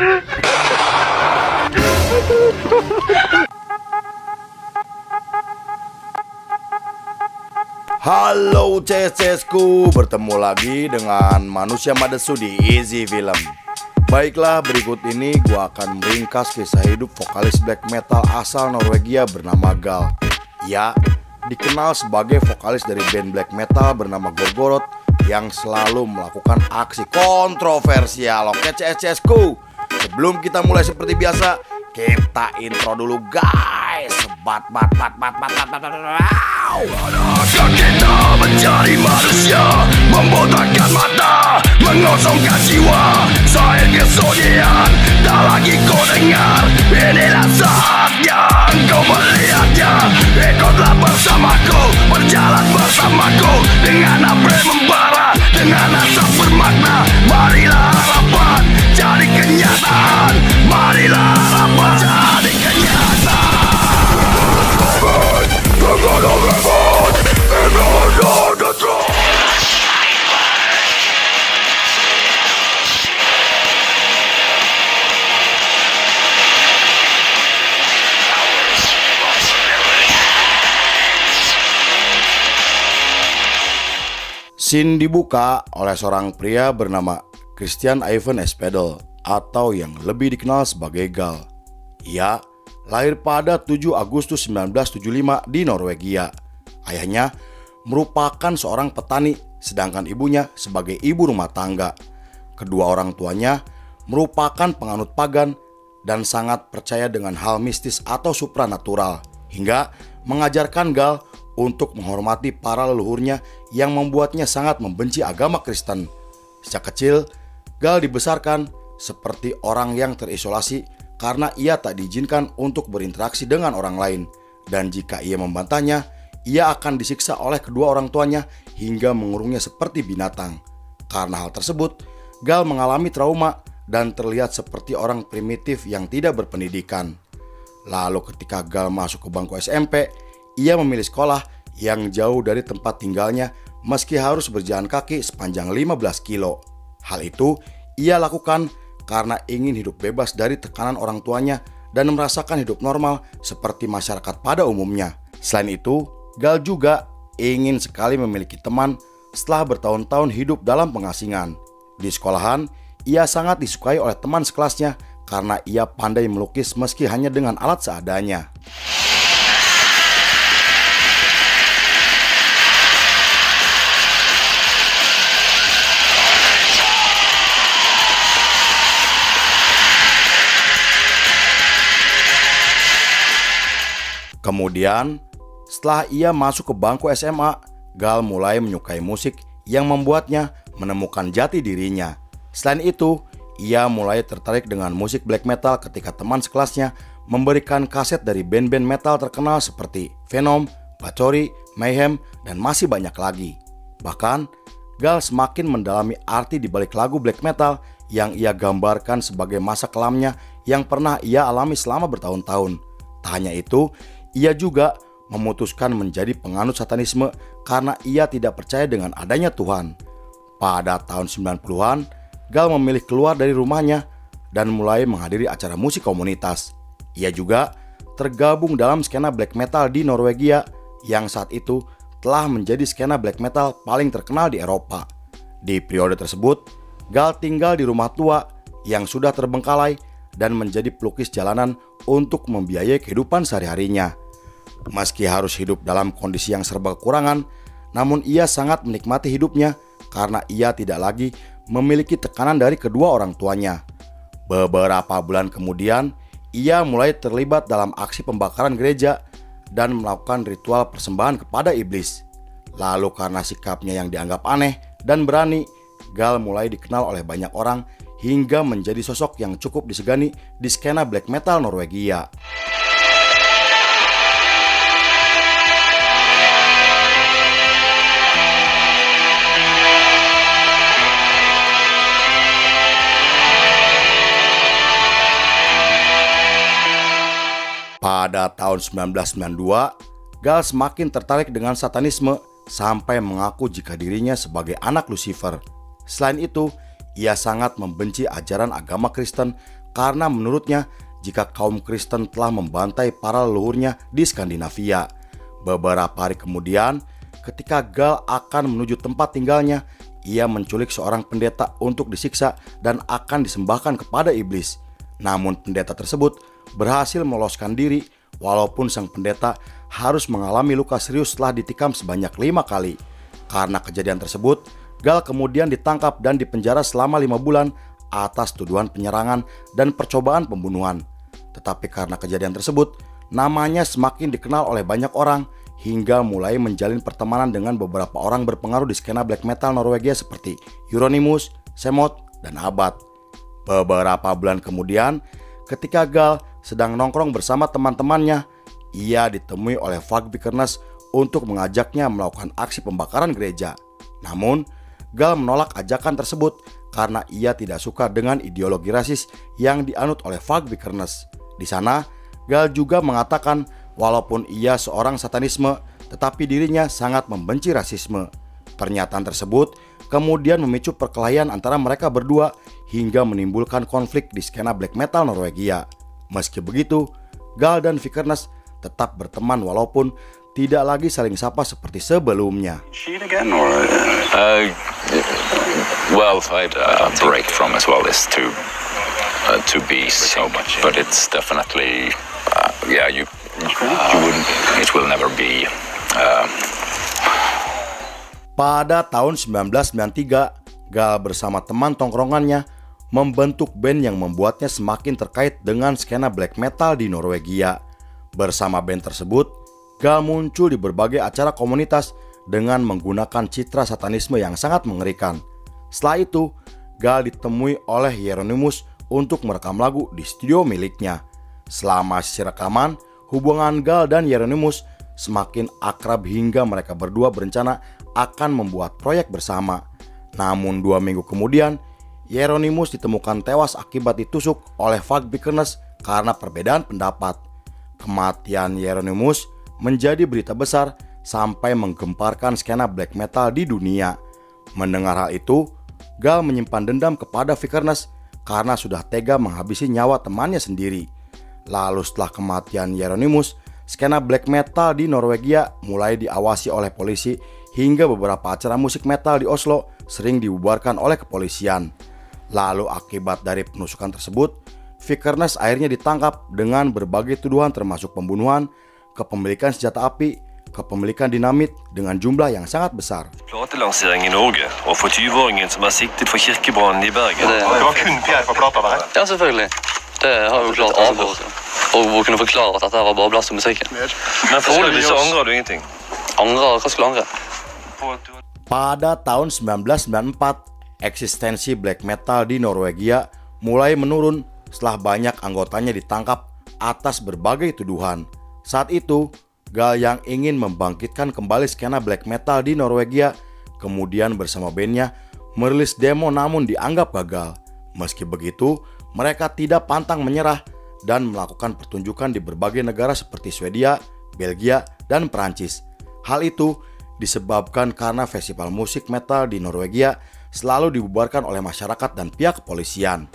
Halo CS-CS-ku, bertemu lagi dengan manusia Madesu di Easy Film. Baiklah, berikut ini gua akan meringkas kisah hidup vokalis black metal asal Norwegia bernama Gal. Ya, dikenal sebagai vokalis dari band black metal bernama Gorgoroth yang selalu melakukan aksi kontroversial Oke CS-CS-ku, sebelum kita mulai seperti biasa kita intro dulu guys Bat bat bat bat bat bat bat wow. Kita mencari manusia Membotakkan mata Mengosongkan jiwa Saya kesunyian. Tak lagi kau dengar Inilah saatnya Kau melihatnya. Ikutlah bersamaku Berjalan bersamaku. Dengan yang membara Dengan asap bermakna. Marilah harapan Jadi kenyataan. Marilah harapan Jadi kenyataan Scene dibuka oleh seorang pria bernama Christian Ivan Espedel atau yang lebih dikenal sebagai Gal. Ia lahir pada 7 Agustus 1975 di Norwegia. Ayahnya merupakan seorang petani sedangkan ibunya sebagai ibu rumah tangga. Kedua orang tuanya merupakan penganut pagan dan sangat percaya dengan hal mistis atau supranatural hingga mengajarkan Gal untuk menghormati para leluhurnya yang membuatnya sangat membenci agama Kristen. Sejak kecil, Gal dibesarkan seperti orang yang terisolasi karena ia tak diizinkan untuk berinteraksi dengan orang lain. Dan jika ia membantahnya, ia akan disiksa oleh kedua orang tuanya hingga mengurungnya seperti binatang. Karena hal tersebut, Gal mengalami trauma dan terlihat seperti orang primitif yang tidak berpendidikan. Lalu ketika Gal masuk ke bangku SMP, ia memilih sekolah yang jauh dari tempat tinggalnya meski harus berjalan kaki sepanjang 15 kilo. Hal itu ia lakukan karena ingin hidup bebas dari tekanan orang tuanya dan merasakan hidup normal seperti masyarakat pada umumnya. Selain itu, Gal juga ingin sekali memiliki teman setelah bertahun-tahun hidup dalam pengasingan. Di sekolahan, ia sangat disukai oleh teman sekelasnya karena ia pandai melukis meski hanya dengan alat seadanya. Kemudian, setelah ia masuk ke bangku SMA, Gal mulai menyukai musik yang membuatnya menemukan jati dirinya. Selain itu, ia mulai tertarik dengan musik black metal ketika teman sekelasnya memberikan kaset dari band-band metal terkenal seperti Venom, Bathory, Mayhem, dan masih banyak lagi. Bahkan, Gal semakin mendalami arti di balik lagu black metal yang ia gambarkan sebagai masa kelamnya yang pernah ia alami selama bertahun-tahun. Tak hanya itu, ia juga memutuskan menjadi penganut satanisme karena ia tidak percaya dengan adanya Tuhan. Pada tahun 90-an, Gal memilih keluar dari rumahnya dan mulai menghadiri acara musik komunitas. Ia juga tergabung dalam skena black metal di Norwegia yang saat itu telah menjadi skena black metal paling terkenal di Eropa. Di periode tersebut, Gal tinggal di rumah tua yang sudah terbengkalai dan menjadi pelukis jalanan untuk membiayai kehidupan sehari-harinya. Meski harus hidup dalam kondisi yang serba kekurangan, namun ia sangat menikmati hidupnya karena ia tidak lagi memiliki tekanan dari kedua orang tuanya. Beberapa bulan kemudian, ia mulai terlibat dalam aksi pembakaran gereja dan melakukan ritual persembahan kepada iblis. Lalu karena sikapnya yang dianggap aneh dan berani, Gal mulai dikenal oleh banyak orang hingga menjadi sosok yang cukup disegani di skena black metal Norwegia. Pada tahun 1992, Gal semakin tertarik dengan satanisme sampai mengaku jika dirinya sebagai anak Lucifer. Selain itu, ia sangat membenci ajaran agama Kristen karena menurutnya jika kaum Kristen telah membantai para leluhurnya di Skandinavia. Beberapa hari kemudian, ketika Gal akan menuju tempat tinggalnya, ia menculik seorang pendeta untuk disiksa dan akan disembahkan kepada iblis. Namun pendeta tersebut berhasil meloloskan diri walaupun sang pendeta harus mengalami luka serius setelah ditikam sebanyak lima kali. Karena kejadian tersebut, Gal kemudian ditangkap dan dipenjara selama lima bulan atas tuduhan penyerangan dan percobaan pembunuhan. Tetapi karena kejadian tersebut, namanya semakin dikenal oleh banyak orang hingga mulai menjalin pertemanan dengan beberapa orang berpengaruh di skena black metal Norwegia seperti Euronymous, Semot, dan Abad. Beberapa bulan kemudian, ketika Gal sedang nongkrong bersama teman-temannya, ia ditemui oleh Fagbikernes untuk mengajaknya melakukan aksi pembakaran gereja. Namun, Gal menolak ajakan tersebut karena ia tidak suka dengan ideologi rasis yang dianut oleh Fagbikernes. Di sana, Gal juga mengatakan walaupun ia seorang satanisme, tetapi dirinya sangat membenci rasisme. Pernyataan tersebut kemudian memicu perkelahian antara mereka berdua hingga menimbulkan konflik di skena black metal Norwegia. Meski begitu, Gal dan Vikernes tetap berteman walaupun tidak lagi saling sapa seperti sebelumnya. Uh, well, I, uh, a break from as well is to uh, to be so much, but it's definitely uh, yeah you uh, you wouldn't it will never be. Uh, Pada tahun 1993, Gal bersama teman tongkrongannya membentuk band yang membuatnya semakin terkait dengan skena black metal di Norwegia. Bersama band tersebut, Gal muncul di berbagai acara komunitas dengan menggunakan citra satanisme yang sangat mengerikan. Setelah itu, Gal ditemui oleh Hieronymus untuk merekam lagu di studio miliknya. Selama sisi rekaman, hubungan Gal dan Hieronymus semakin akrab hingga mereka berdua berencana akan membuat proyek bersama. Namun dua minggu kemudian, Hieronymus ditemukan tewas akibat ditusuk oleh Fagbikernes karena perbedaan pendapat. Kematian Hieronymus menjadi berita besar sampai menggemparkan skena black metal di dunia. Mendengar hal itu, Gal menyimpan dendam kepada Vikernes karena sudah tega menghabisi nyawa temannya sendiri. Lalu setelah kematian Hieronymus, skena black metal di Norwegia mulai diawasi oleh polisi hingga beberapa acara musik metal di Oslo sering dibubarkan oleh kepolisian. Lalu akibat dari penusukan tersebut, Vikernes akhirnya ditangkap dengan berbagai tuduhan termasuk pembunuhan, kepemilikan senjata api, kepemilikan dinamit dengan jumlah yang sangat besar. Platelansering i Norge, og for 20-åringen som er siktet for kirkebrannen i Bergen. Det- Det var kun Pierre på plata der? Ja, selvfølgelig. Det har jo klart avhørt. Og å kunne forklare at dette var bare blast om musikken. Men foreløpig så angrer du ingenting. Angrer, hva skulle angre? Pada tahun 1994, eksistensi black metal di Norwegia mulai menurun setelah banyak anggotanya ditangkap atas berbagai tuduhan. Saat itu, Gal yang ingin membangkitkan kembali skena black metal di Norwegia, kemudian bersama bandnya merilis demo namun dianggap gagal. Meski begitu, mereka tidak pantang menyerah dan melakukan pertunjukan di berbagai negara seperti Swedia, Belgia, dan Perancis. Hal itu disebabkan karena festival musik metal di Norwegia selalu dibubarkan oleh masyarakat dan pihak kepolisian.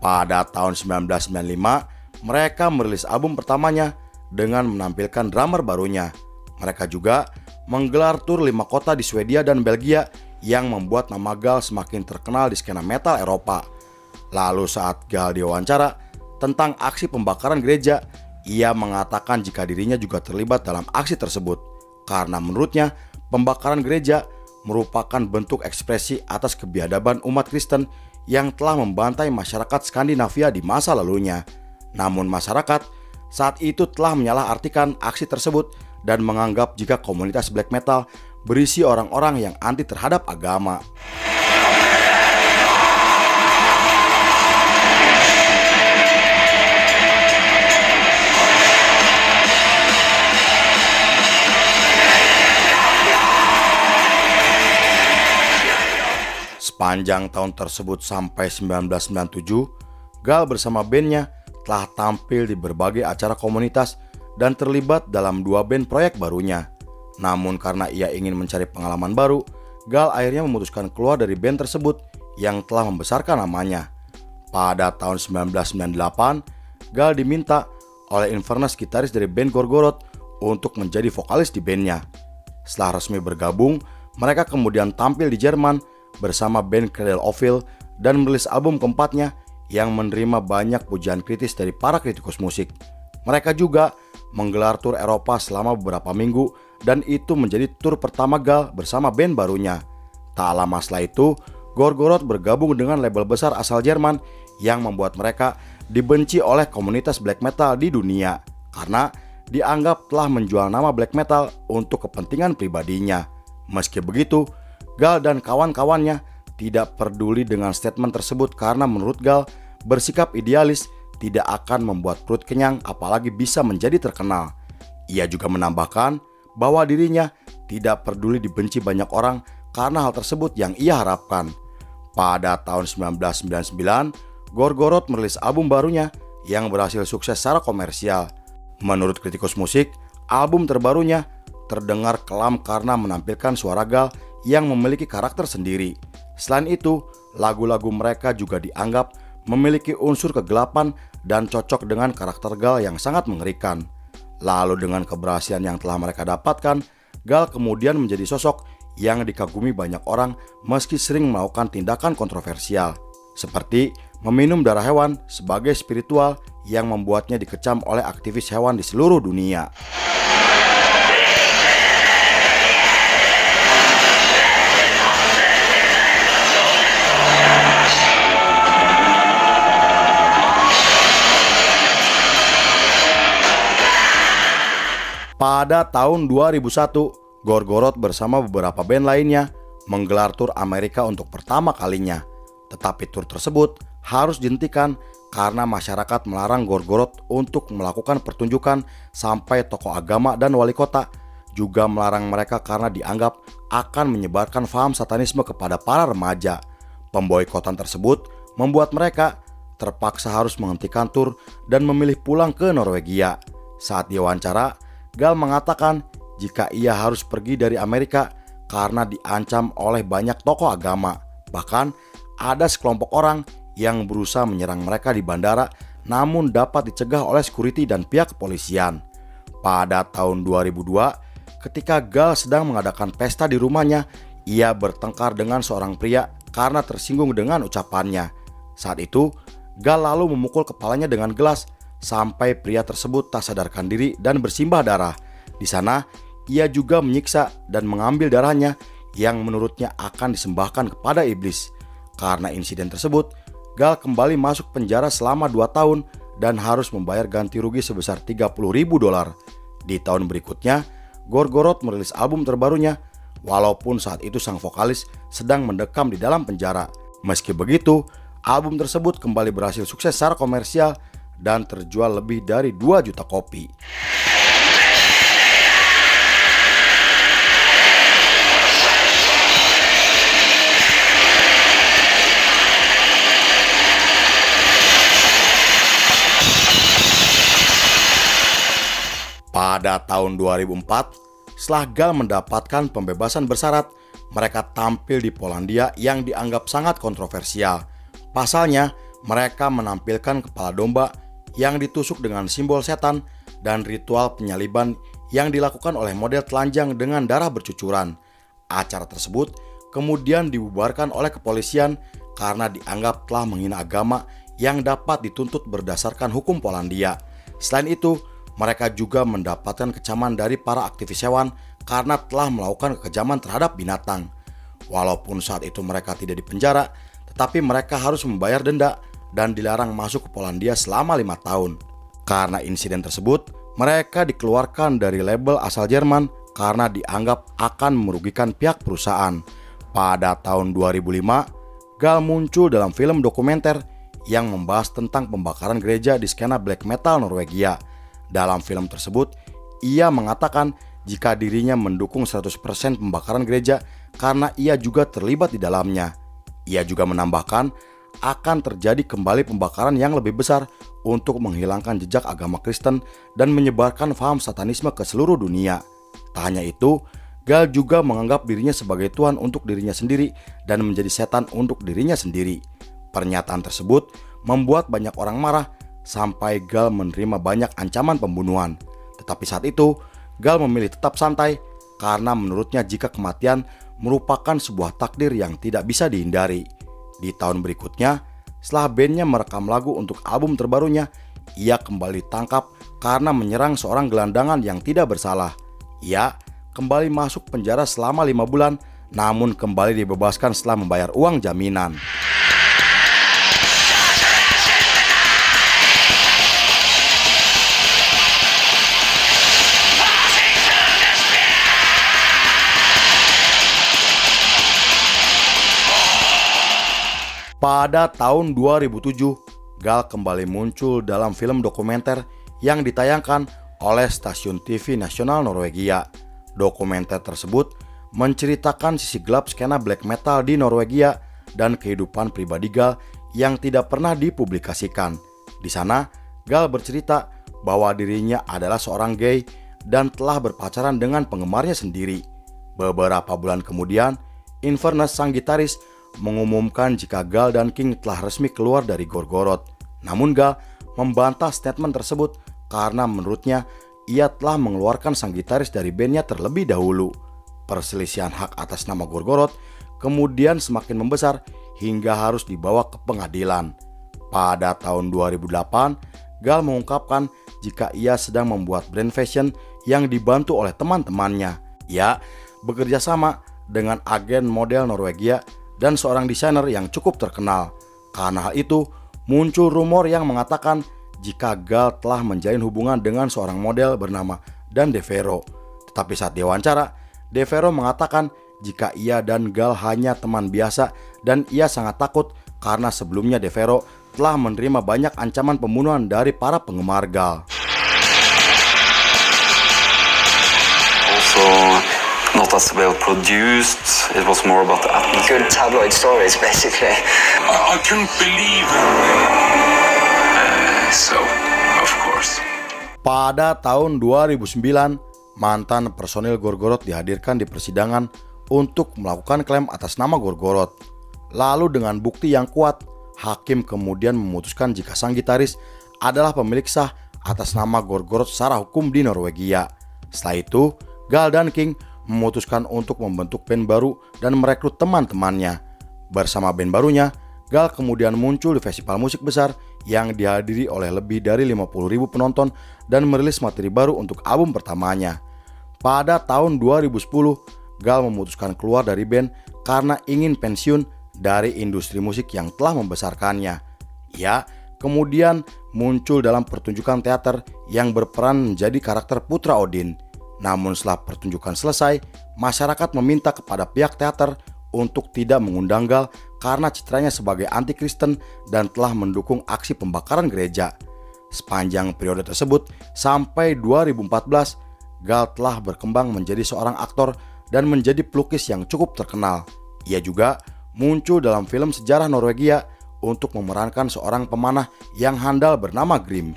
Pada tahun 1995, mereka merilis album pertamanya dengan menampilkan drummer barunya. Mereka juga menggelar tur lima kota di Swedia dan Belgia yang membuat nama Gal semakin terkenal di skena metal Eropa. Lalu saat Gal diwawancara tentang aksi pembakaran gereja, ia mengatakan jika dirinya juga terlibat dalam aksi tersebut. Karena menurutnya, pembakaran gereja merupakan bentuk ekspresi atas kebiadaban umat Kristen yang telah membantai masyarakat Skandinavia di masa lalunya. Namun masyarakat saat itu telah menyalahartikan aksi tersebut dan menganggap jika komunitas black metal berisi orang-orang yang anti terhadap agama. Sepanjang tahun tersebut sampai 1997, Gal bersama bandnya telah tampil di berbagai acara komunitas dan terlibat dalam dua band proyek barunya. Namun karena ia ingin mencari pengalaman baru, Gal akhirnya memutuskan keluar dari band tersebut yang telah membesarkan namanya. Pada tahun 1998, Gal diminta oleh Inverness gitaris dari band Gorgoroth untuk menjadi vokalis di bandnya. Setelah resmi bergabung, mereka kemudian tampil di Jerman bersama band Cradle of Filth dan merilis album keempatnya yang menerima banyak pujian kritis dari para kritikus musik. Mereka juga menggelar tur Eropa selama beberapa minggu dan itu menjadi tur pertama Gal bersama band barunya. Tak lama setelah itu, Gorgoroth bergabung dengan label besar asal Jerman yang membuat mereka dibenci oleh komunitas black metal di dunia karena dianggap telah menjual nama black metal untuk kepentingan pribadinya. Meski begitu, Gal dan kawan-kawannya tidak peduli dengan statement tersebut karena menurut Gal bersikap idealis tidak akan membuat perut kenyang apalagi bisa menjadi terkenal. Ia juga menambahkan bahwa dirinya tidak peduli dibenci banyak orang karena hal tersebut yang ia harapkan. Pada tahun 1999, Gorgoroth merilis album barunya yang berhasil sukses secara komersial. Menurut kritikus musik, album terbarunya terdengar kelam karena menampilkan suara Gal yang memiliki karakter sendiri. Selain itu, lagu-lagu mereka juga dianggap memiliki unsur kegelapan dan cocok dengan karakter Gal yang sangat mengerikan. Lalu dengan keberhasilan yang telah mereka dapatkan, Gal kemudian menjadi sosok yang dikagumi banyak orang meski sering melakukan tindakan kontroversial. Seperti meminum darah hewan sebagai spiritual yang membuatnya dikecam oleh aktivis hewan di seluruh dunia. Pada tahun 2001, Gorgoroth bersama beberapa band lainnya menggelar tur Amerika untuk pertama kalinya. Tetapi tur tersebut harus dihentikan karena masyarakat melarang Gorgoroth untuk melakukan pertunjukan sampai tokoh agama dan wali kota juga melarang mereka karena dianggap akan menyebarkan paham satanisme kepada para remaja. Pemboikotan tersebut membuat mereka terpaksa harus menghentikan tur dan memilih pulang ke Norwegia. Saat diwawancara, Gal mengatakan jika ia harus pergi dari Amerika karena diancam oleh banyak tokoh agama. Bahkan ada sekelompok orang yang berusaha menyerang mereka di bandara namun dapat dicegah oleh security dan pihak kepolisian. Pada tahun 2002, ketika Gal sedang mengadakan pesta di rumahnya, ia bertengkar dengan seorang pria karena tersinggung dengan ucapannya. Saat itu, Gal lalu memukul kepalanya dengan gelas sampai pria tersebut tak sadarkan diri dan bersimbah darah. Di sana, ia juga menyiksa dan mengambil darahnya yang menurutnya akan disembahkan kepada iblis. Karena insiden tersebut, Gal kembali masuk penjara selama 2 tahun dan harus membayar ganti rugi sebesar 30 ribu dolar. Di tahun berikutnya, Gorgoroth merilis album terbarunya walaupun saat itu sang vokalis sedang mendekam di dalam penjara. Meski begitu, album tersebut kembali berhasil sukses secara komersial dan terjual lebih dari 2 juta kopi. Pada tahun 2004, setelah Gal mendapatkan pembebasan bersyarat, mereka tampil di Polandia yang dianggap sangat kontroversial. Pasalnya, mereka menampilkan kepala domba yang ditusuk dengan simbol setan dan ritual penyaliban yang dilakukan oleh model telanjang dengan darah bercucuran. Acara tersebut kemudian dibubarkan oleh kepolisian karena dianggap telah menghina agama yang dapat dituntut berdasarkan hukum Polandia. Selain itu, mereka juga mendapatkan kecaman dari para aktivis hewan karena telah melakukan kekejaman terhadap binatang. Walaupun saat itu mereka tidak dipenjara, tetapi mereka harus membayar denda dan dilarang masuk ke Polandia selama lima tahun. Karena insiden tersebut, mereka dikeluarkan dari label asal Jerman karena dianggap akan merugikan pihak perusahaan. Pada tahun 2005, Gal muncul dalam film dokumenter yang membahas tentang pembakaran gereja di skena black metal Norwegia dalam film tersebut, ia mengatakan jika dirinya mendukung 100% pembakaran gereja karena ia juga terlibat di dalamnya. Ia juga menambahkan akan terjadi kembali pembakaran yang lebih besar untuk menghilangkan jejak agama Kristen dan menyebarkan faham satanisme ke seluruh dunia. Tak hanya itu, Gal juga menganggap dirinya sebagai Tuhan untuk dirinya sendiri dan menjadi setan untuk dirinya sendiri. Pernyataan tersebut membuat banyak orang marah sampai Gal menerima banyak ancaman pembunuhan. Tetapi saat itu, Gal memilih tetap santai karena menurutnya jika kematian merupakan sebuah takdir yang tidak bisa dihindari. Di tahun berikutnya, setelah bandnya merekam lagu untuk album terbarunya, ia kembali ditangkap karena menyerang seorang gelandangan yang tidak bersalah. Ia kembali masuk penjara selama lima bulan, namun kembali dibebaskan setelah membayar uang jaminan. Pada tahun 2007, Gal kembali muncul dalam film dokumenter yang ditayangkan oleh stasiun TV nasional Norwegia. Dokumenter tersebut menceritakan sisi gelap skena black metal di Norwegia dan kehidupan pribadi Gal yang tidak pernah dipublikasikan. Di sana, Gal bercerita bahwa dirinya adalah seorang gay dan telah berpacaran dengan penggemarnya sendiri. Beberapa bulan kemudian, Inverness sang gitaris mengumumkan jika Gal dan King telah resmi keluar dari Gorgoroth. Namun Gal membantah statement tersebut karena menurutnya ia telah mengeluarkan sang gitaris dari bandnya terlebih dahulu. Perselisihan hak atas nama Gorgoroth kemudian semakin membesar hingga harus dibawa ke pengadilan. Pada tahun 2008, Gal mengungkapkan jika ia sedang membuat brand fashion yang dibantu oleh teman-temannya. Ia bekerja sama dengan agen model Norwegia dan seorang desainer yang cukup terkenal. Karena hal itu, muncul rumor yang mengatakan jika Gal telah menjalin hubungan dengan seorang model bernama Dan Devero. Tetapi saat diwawancara, Devero mengatakan jika ia dan Gal hanya teman biasa dan ia sangat takut karena sebelumnya Devero telah menerima banyak ancaman pembunuhan dari para penggemar Gal. Not as well produced. It was more about the atmosphere. Good tabloid stories, basically. I, I couldn't believe it. Uh, so, of course. Pada tahun 2009, mantan personil Gorgoroth dihadirkan di persidangan untuk melakukan klaim atas nama Gorgoroth. Lalu dengan bukti yang kuat, hakim kemudian memutuskan jika sang gitaris adalah pemilik sah atas nama Gorgoroth secara hukum di Norwegia. Setelah itu, Gal dan King memutuskan untuk membentuk band baru dan merekrut teman-temannya. Bersama band barunya, Gal kemudian muncul di festival musik besar yang dihadiri oleh lebih dari 50.000 penonton dan merilis materi baru untuk album pertamanya. Pada tahun 2010, Gal memutuskan keluar dari band karena ingin pensiun dari industri musik yang telah membesarkannya. Ia kemudian muncul dalam pertunjukan teater yang berperan menjadi karakter Putra Odin. Namun setelah pertunjukan selesai, masyarakat meminta kepada pihak teater untuk tidak mengundang Gal karena citranya sebagai anti-Kristen dan telah mendukung aksi pembakaran gereja. Sepanjang periode tersebut, sampai 2014, Gal telah berkembang menjadi seorang aktor dan menjadi pelukis yang cukup terkenal. Ia juga muncul dalam film sejarah Norwegia untuk memerankan seorang pemanah yang handal bernama Grim.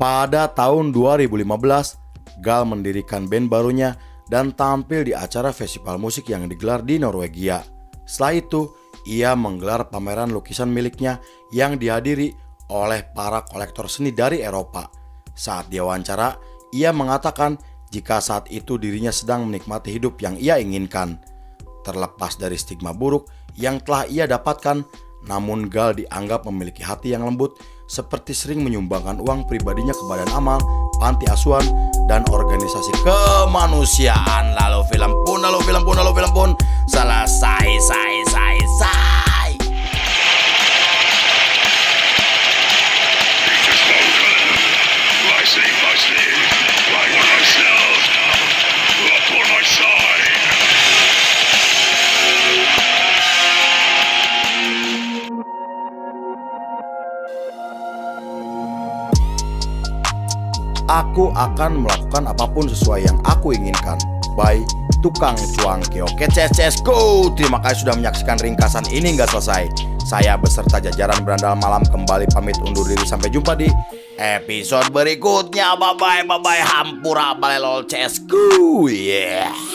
Pada tahun 2015, Gal mendirikan band barunya dan tampil di acara festival musik yang digelar di Norwegia. Setelah itu, ia menggelar pameran lukisan miliknya yang dihadiri oleh para kolektor seni dari Eropa. Saat diwawancara, ia mengatakan jika saat itu dirinya sedang menikmati hidup yang ia inginkan. Terlepas dari stigma buruk yang telah ia dapatkan, namun Gal dianggap memiliki hati yang lembut seperti sering menyumbangkan uang pribadinya ke badan amal, panti asuhan, dan organisasi kemanusiaan. Lalu film pun, lalu film pun, lalu film pun selesai, say, say, Aku akan melakukan apa pun sesuai yang aku inginkan. By Tukang Cuangki. Oke, CS, CS, go! Terima kasih sudah menyaksikan ringkasan ini nggak selesai. Saya beserta jajaran berandal malam kembali pamit undur diri sampai jumpa di episode berikutnya. Bye bye bye bye hampura balelol cesku. Yeah.